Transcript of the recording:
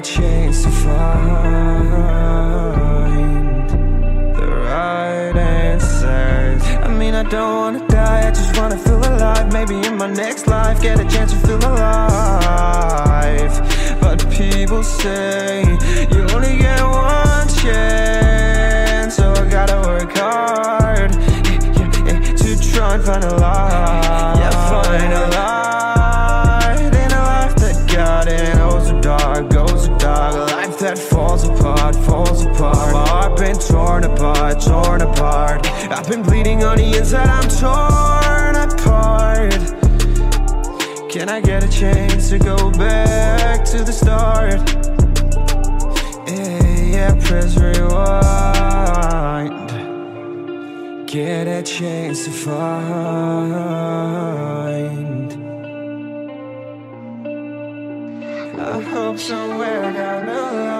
a chance to find The right answers. I mean, I don't wanna die, I just wanna feel alive. Maybe in my next life, get a chance to feel alive. But people say, that falls apart, falls apart. My heart been torn apart, torn apart. I've been bleeding on the inside, I'm torn apart. Can I get a chance to go back to the start? Yeah, yeah, press rewind. Get a chance to find. I hope somewhere down the line